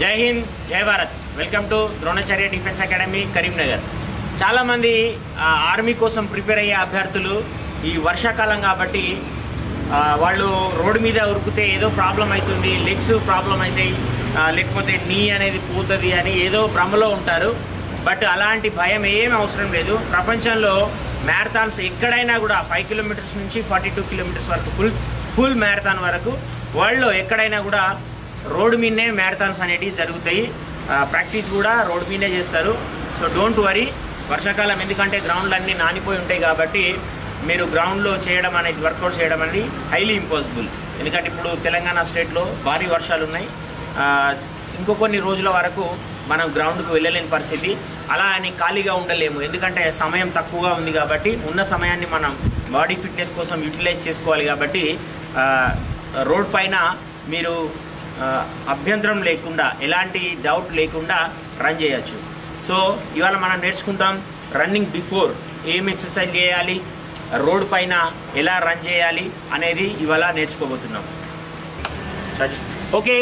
జై హింద్ జై Bharat. Welcome to Dronacharya defence academy Karimnagar చాలామంది ఆర్మీ కోసం ప్రిపేర్ అయ్యే అభ్యర్థులు ఈ వర్షాకాలం కాబట్టి వాళ్ళు రోడ్డు మీద ఉరికితే ఏదో ప్రాబ్లం అవుతుంది లెగ్స్ ప్రాబ్లం అవుతాయి లేకపోతే నీ అనేది పోతుంది అని ఏదో భ్రమలో ఉంటారు. బట్ అలాంటి భయం ఏం అవసరం లేదు. ప్రపంచంలో మ్యారథాన్స్ ఎక్కడైనా కూడా ఫైవ్ కిలోమీటర్స్ నుంచి ఫార్టీ టూ కిలోమీటర్స్ వరకు ఫుల్ ఫుల్ మ్యారథాన్ వరకు వరల్డ్లో ఎక్కడైనా కూడా రోడ్డు మీదనే మ్యారథాన్స్ అనేటివి జరుగుతాయి. ప్రాక్టీస్ కూడా రోడ్డు మీదనే చేస్తారు. So don't worry. వర్షాకాలం ఎందుకంటే గ్రౌండ్లు అన్నీ నానిపోయి ఉంటాయి కాబట్టి మీరు గ్రౌండ్లో చేయడం అనేది వర్కౌట్ చేయడం అనేది హైలీ ఇంపాసిబుల్ ఎందుకంటే ఇప్పుడు తెలంగాణ స్టేట్లో భారీ వర్షాలు ఉన్నాయి. ఇంకో కొన్ని రోజుల వరకు మనం గ్రౌండ్కు వెళ్ళలేని పరిస్థితి. అలా అని ఖాళీగా ఉండలేము. ఎందుకంటే సమయం తక్కువగా ఉంది కాబట్టి ఉన్న సమయాన్ని మనం బాడీ ఫిట్నెస్ కోసం యూటిలైజ్ చేసుకోవాలి కాబట్టి రోడ్ పైన మీరు అభ్యంతరం లేకుండా ఎలాంటి డౌట్ లేకుండా రన్ చేయొచ్చు. సో ఇవాళ మనం నేర్చుకుంటాం రన్నింగ్ బిఫోర్ ఏం ఎక్సర్సైజ్ చేయాలి రోడ్ పైన ఎలా రన్ చేయాలి అనేది ఇవాళ నేర్చుకోబోతున్నాం. ఓకే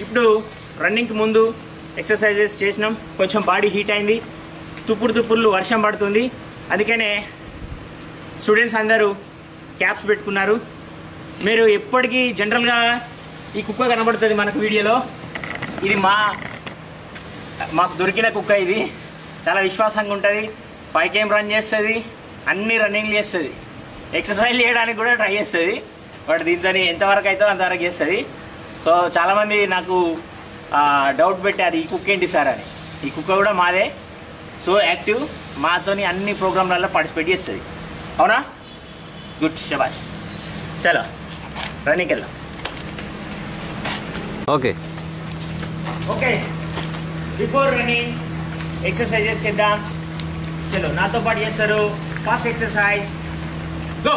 ఇప్పుడు రన్నింగ్కి ముందు ఎక్సర్సైజెస్ చేసినాం. కొంచెం బాడీ హీట్ అయింది. తుప్పుడు తుప్పుర్లు వర్షం పడుతుంది. అందుకనే స్టూడెంట్స్ అందరూ క్యాప్స్ పెట్టుకున్నారు. మీరు ఎప్పటికీ జనరల్గా ఈ కుక్క కనబడుతుంది మనకు వీడియోలో. ఇది మా మాకు దొరికిన కుక్క ఇది. చాలా విశ్వాసంగా ఉంటుంది. పైకి ఏం రన్ చేస్తుంది? అన్ని రన్నింగ్ చేస్తుంది. ఎక్సర్సైజ్ చేయడానికి కూడా ట్రై చేస్తుంది. బట్ దీంతో ఎంతవరకు అవుతుందో అంతవరకు చేస్తుంది. సో చాలామంది నాకు డౌట్ పెట్టారు ఈ కుక్క ఏంటి సార్ అని. ఈ కుక్క కూడా మాదే. సో యాక్టివ్ మాతోని అన్ని ప్రోగ్రాంలలో పార్టిసిపేట్ చేస్తుంది. అవునా? గుడ్ శబాష్ చలో. రన్నింగ్కి వెళ్దాం okay okay before running exercises చేద్దాం చలో నాతో పాటు చేస్తారు first exercise go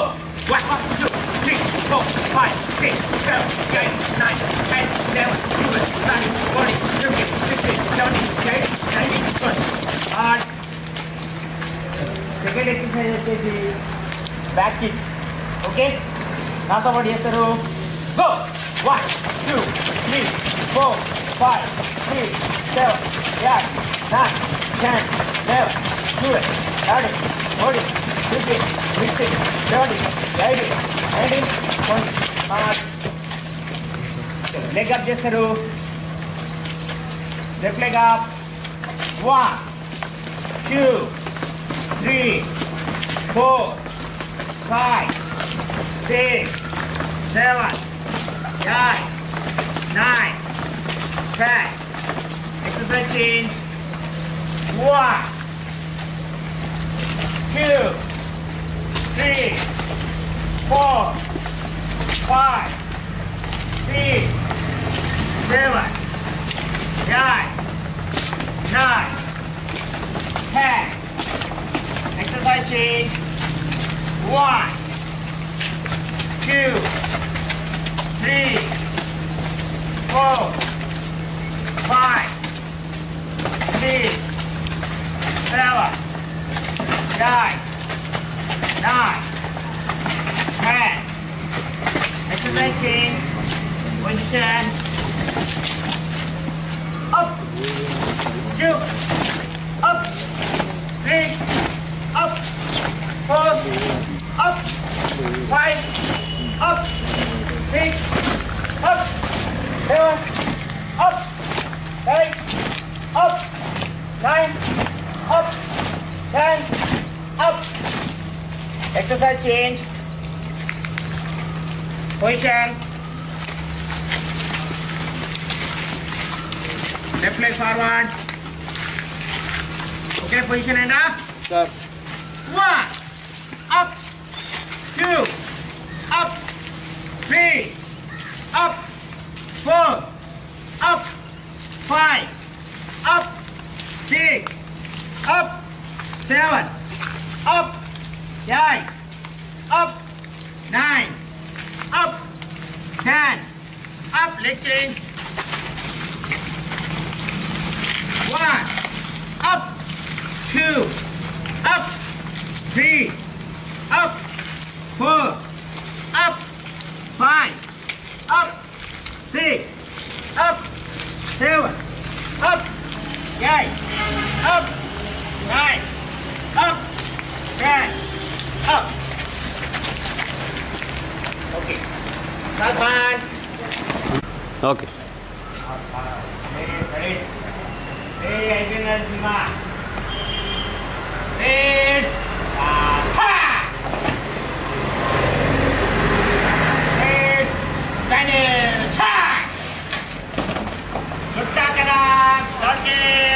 one two three four five six seven eight nine ten eleven twelve thirteen fourteen fifteen sixteen seventeen eighteen nineteen twenty art second exercise వచ్చేసి back kick okay నాతో పాటు చేస్తారు go One, two, three, four, five, six, seven, eight, nine, ten, eleven, twelve, thirteen, fourteen, fifteen, sixteen, seventeen, eighteen, nineteen, twenty. Leg up, Jesaru. Left leg up. One, two, three, four, five, six, seven nine, ten. Exercise change. One, two, three, four, five, six, seven, nine, ten. Exercise change. One, two, three, four, five, six, seven, eight, nine, ten. Exercise change. Position. Up, two, up, three, up, four, up, five, up, six, up, seven, up, eight, up, nine, up, ten, up. Exercise change. Position. Left leg forward. Okay, position and up. Sir One, up, two, up, three, up, four, up, five, up, six, up, seven, up, eight, up, nine, up, ten, up, leg change. One, up, two, up, three, up, four, 차! 줬다 가라, 널게!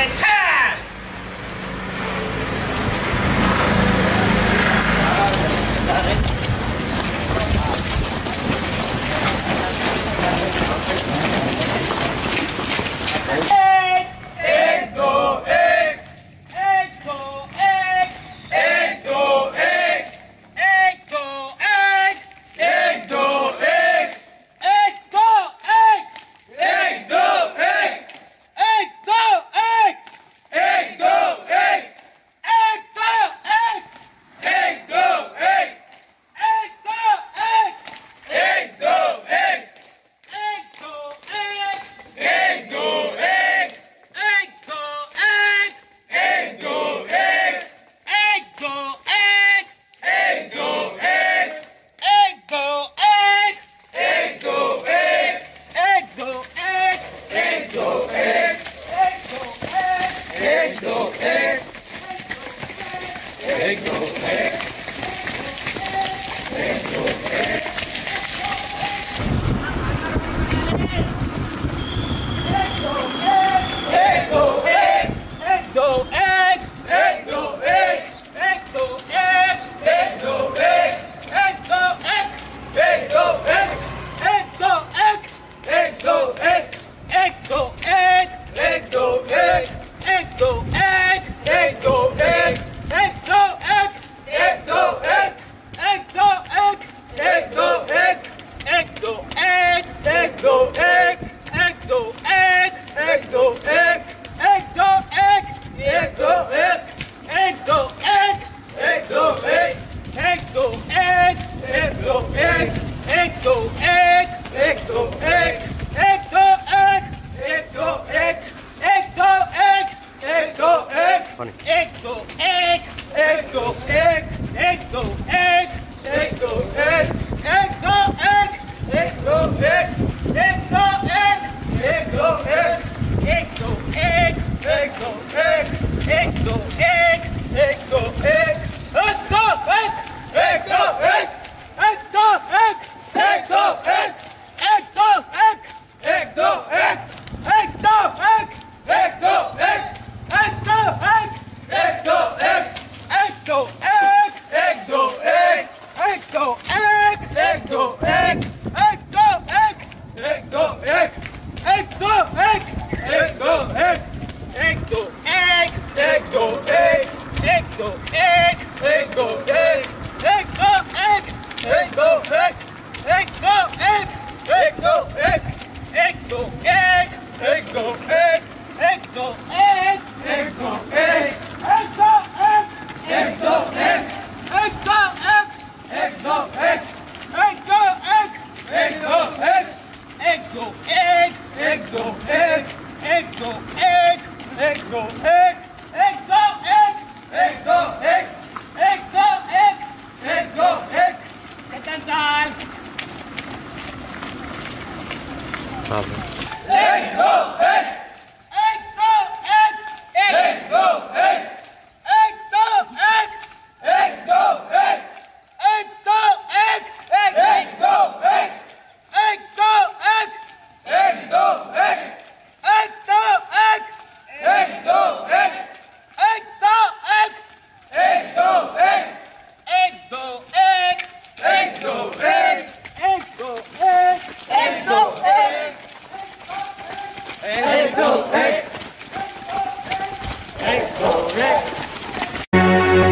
go.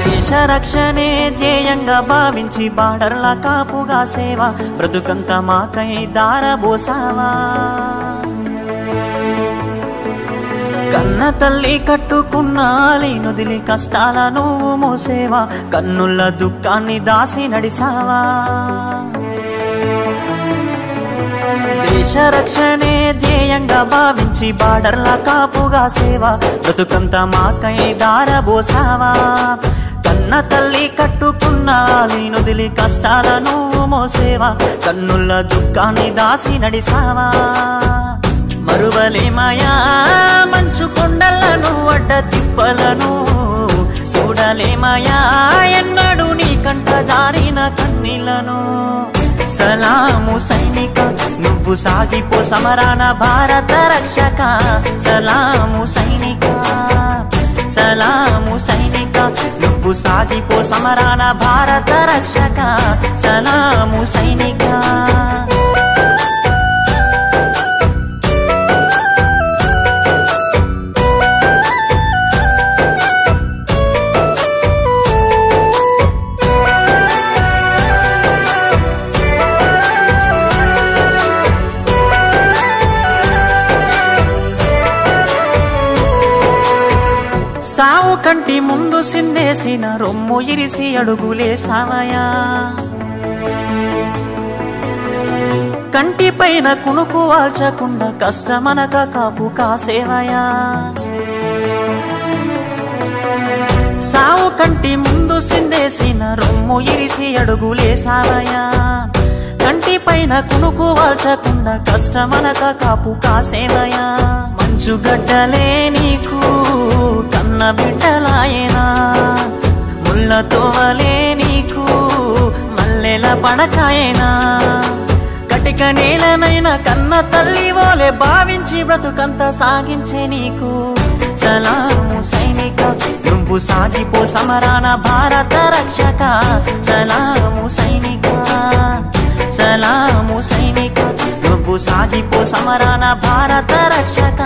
దేశ రక్షణే ధ్యేయంగా భావించి బాడర్ల కాపుగా సేవ బ్రతుకంత మాకై దారబోసావా? కన్న తల్లి కట్టుకున్నాలి నుదిలి కష్టాల నువ్వు మోసేవా? కన్నుల దుఃఖాన్ని దాసి నడిసావా? దేశ రక్షణే ధ్యేయంగా భావించి బార్డర్ల కాపుగా సేవ బ్రతుకంత మాకై దారబోసావా కన్న తల్లి కట్టుకున్నా నేనుదిలి కష్టాలను మోసేవా. కన్నుల దుఃఖాన్ని దాసి నడిసావా. మరువలేమయా మంచు కొండలను అడ్డ తిప్పలను. చూడలేమయా ఎన్నడు నీ కంట జారిన కన్నీలను సలాము సైనిక నువ్వు సాగిపో సమరాన భారత రక్షక. సలాము సైనిక సలాము సైనిక నువ్వు సాగిపో సమరాన భారత రక్షక. సలాము సైనిక. సావు కంటి ముందు సిందేసిన రొమ్ము ఇరిసి అడుగులే సావయా కంటి పైన కునుకు వాల్చకుండా కష్టమనక కాపు కాసేవయా సావు కంటి ముందు సిందేసిన రొమ్ము ఇరిసి అడుగులే సావయా కంటి పైన కునుకు వాల్చకుండా కష్టమనక కాపు కాసేవయా మంచు గడ్డలే నీకు కన్న బిడ్డలాయనా? ముళ్ళతో వలే నీకు మల్లెల పడకాయనా? కటిక నేలనైనా కన్న తల్లి ఓలే భావించి బ్రతుకంత సాగించే నీకు సలాము సైనిక నువ్వు సాగిపో సమరాన భారత రక్షక. సలాము సైనిక సలాము సైనిక నువ్వు సాగిపో సమరాన భారత రక్షక.